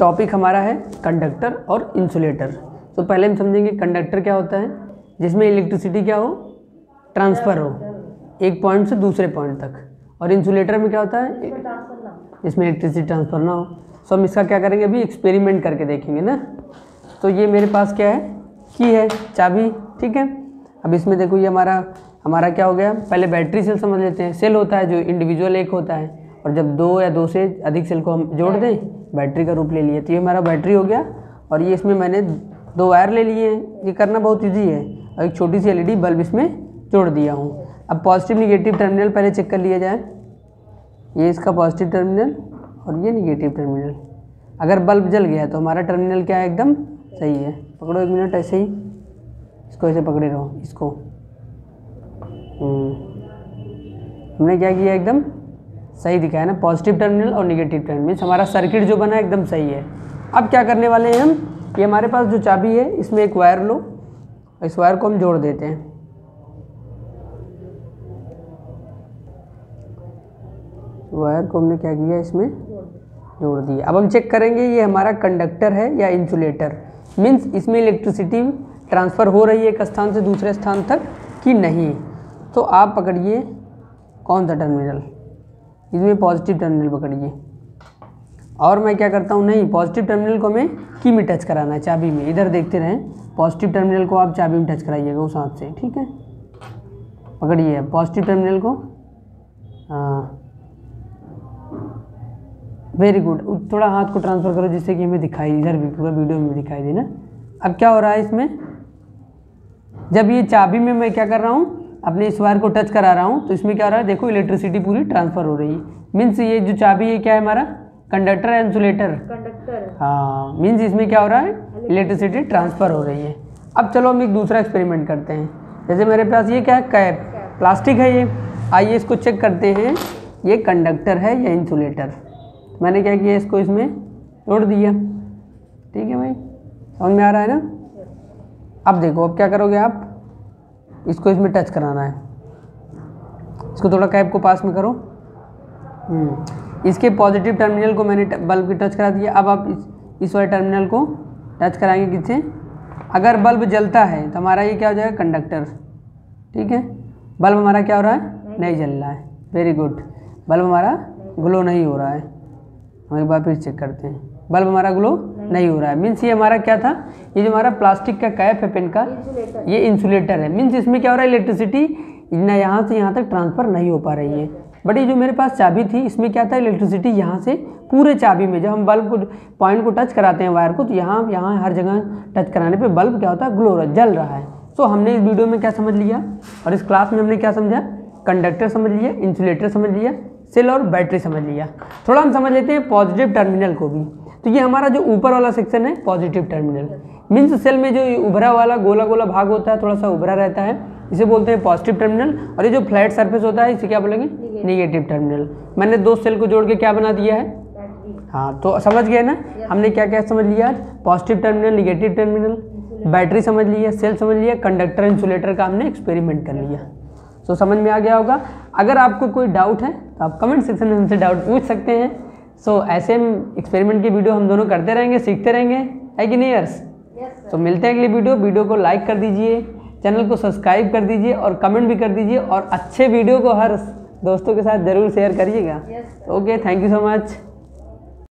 Topic हमारा है conductor और इंसुलेटर। तो पहले हम समझेंगे कंडक्टर क्या होता है जिसमें इलेक्ट्रिसिटी क्या हो ट्रांसफ़र हो एक पॉइंट से दूसरे पॉइंट तक। और इंसुलेटर में क्या होता है इसमें इलेक्ट्रिसिटी ट्रांसफ़र ना हो। सो हम इसका क्या करेंगे अभी एक्सपेरिमेंट करके देखेंगे ना। तो ये मेरे पास क्या है की है चाबी ठीक है? अब इसमें देखो ये हमारा हमारा क्या हो गया पहले बैटरी सेल समझ लेते हैं। सेल होता है जो इंडिविजुअल एक होता है। और जब दो या दो से अधिक सेल को हम जोड़ दें बैटरी का रूप ले लिए तो ये हमारा बैटरी हो गया। और ये इसमें मैंने दो वायर ले लिए हैं। ये करना बहुत ईजी है। और एक छोटी सी एलईडी बल्ब इसमें जोड़ दिया हूँ। अब पॉजिटिव निगेटिव टर्मिनल पहले चेक कर लिया जाए। ये इसका पॉजिटिव टर्मिनल और ये निगेटिव टर्मिनल अगर बल्ब जल गया तो हमारा टर्मिनल क्या है? एकदम सही है। पकड़ो एक मिनट ऐसे ही। इसको ऐसे पकड़े रहो इसको। हम्म। हमने क्या किया? एकदम सही दिखाया ना पॉजिटिव टर्मिनल और निगेटिव टर्मिनल मीन्स हमारा सर्किट जो बना है एकदम सही है। अब क्या करने वाले हैं हम? ये हमारे पास जो चाबी है, इसमें एक वायर लो इस वायर को हम जोड़ देते हैं। वायर को हमने क्या किया, इसमें जोड़ दिया। अब हम चेक करेंगे, ये हमारा कंडक्टर है या इंसुलेटर मीन्स इसमें इलेक्ट्रिसिटी ट्रांसफ़र हो रही है एक स्थान से दूसरे स्थान तक कि नहीं? तो आप पकड़िए कौन सा टर्मिनल इसमें पॉजिटिव टर्मिनल पकड़िए। और मैं क्या करता हूँ, नहीं पॉजिटिव टर्मिनल को हमें की में टच कराना है, चाबी में। इधर देखते रहें पॉजिटिव टर्मिनल को आप चाबी में टच कराइएगा उस हाथ से, ठीक है? पकड़िए पॉजिटिव टर्मिनल को। हाँ। वेरी गुड थोड़ा हाथ को ट्रांसफ़र करो जिससे कि हमें दिखाई, इधर भी पूरा वीडियो में दिखाई देना। अब क्या हो रहा है इसमें? जब ये चाबी में मैं क्या कर रहा हूँ अपने इस वायर को टच करा रहा हूँ तो इसमें क्या हो रहा है? देखो इलेक्ट्रिसिटी पूरी ट्रांसफ़र हो रही है। मीन्स ये जो चाबी है क्या है हमारा? कंडक्टर है इंसुलेटर कंडक्टर हाँ मीन्स इसमें क्या हो रहा है? इलेक्ट्रिसिटी ट्रांसफ़र हो रही है। अब चलो हम एक दूसरा एक्सपेरिमेंट करते हैं। जैसे मेरे पास ये क्या है? कैप प्लास्टिक है ये। आइए इसको चेक करते हैं। ये कंडक्टर है या इंसुलेटर मैंने क्या किया इसको इसमें? जोड़ दिया। ठीक है भाई? समझ में आ रहा है ना? अब देखो अब क्या करोगे आप? इसको इसमें टच कराना है। इसको थोड़ा कैप को पास में करो। हम्म, इसके पॉजिटिव टर्मिनल को मैंने बल्ब की टच करा दिया अब आप इस इस वाले टर्मिनल को टच कराएँगे किससे? अगर बल्ब जलता है तो हमारा ये क्या हो जाएगा? कंडक्टर ठीक है? बल्ब हमारा क्या हो रहा है? नहीं जल रहा है। वेरी गुड बल्ब हमारा ग्लो नहीं हो रहा है। हम एक बार फिर चेक करते हैं। बल्ब हमारा ग्लो नहीं। नहीं हो रहा है। मीन्स ये हमारा क्या था? ये जो हमारा प्लास्टिक का कैप है पेन का इंसुलेटर ये इंसुलेटर है। मीन्स इसमें क्या हो रहा है? इलेक्ट्रिसिटी ना यहाँ से यहाँ तक ट्रांसफ़र नहीं हो पा रही है। बट ये जो मेरे पास चाबी थी इसमें क्या था? इलेक्ट्रिसिटी यहाँ से पूरे चाबी में जब हम बल्ब को पॉइंट को टच कराते हैं वायर को तो यहाँ यहाँ हर जगह टच कराने पे बल्ब क्या होता है? ग्लो जल रहा है। सो हमने इस वीडियो में क्या समझ लिया? और इस क्लास में हमने क्या समझा? कंडक्टर समझ लिया इंसुलेटर समझ लिया सेल और बैटरी समझ लिया। थोड़ा हम समझ लेते हैं पॉजिटिव टर्मिनल को भी। तो ये हमारा जो ऊपर वाला सेक्शन है पॉजिटिव टर्मिनल मीन्स सेल में जो उभरा वाला गोला गोला भाग होता है थोड़ा सा उभरा रहता है इसे बोलते हैं पॉजिटिव टर्मिनल और ये जो फ्लैट सरफेस होता है इसे क्या बोलेंगे? निगेटिव टर्मिनल मैंने दो सेल को जोड़ के क्या बना दिया है? हाँ तो समझ गए ना? हमने क्या क्या समझ लिया आज? Positive terminal negative terminal battery समझ लिया सेल समझ लिया कंडक्टर इंसुलेटर का हमने एक्सपेरिमेंट कर लिया. तो समझ में आ गया होगा? अगर आपको कोई डाउट है तो आप कमेंट सेक्शन में हमसे डाउट पूछ सकते हैं. सो so, ऐसे एक्सपेरिमेंट की वीडियो हम दोनों करते रहेंगे सीखते रहेंगे है कि नहीं यर्स तो मिलते हैं अगली वीडियो वीडियो को लाइक कर दीजिए चैनल को सब्सक्राइब कर दीजिए और कमेंट भी कर दीजिए और अच्छे वीडियो को हर दोस्तों के साथ ज़रूर शेयर करिएगा। Okay thank you so much